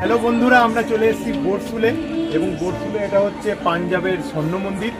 Hello বন্ধুরা আমরা চলে এসেছি বোরসুলে এবং বোরসুলে এটা হচ্ছে পাঞ্জাবের স্বর্ণ মন্দির।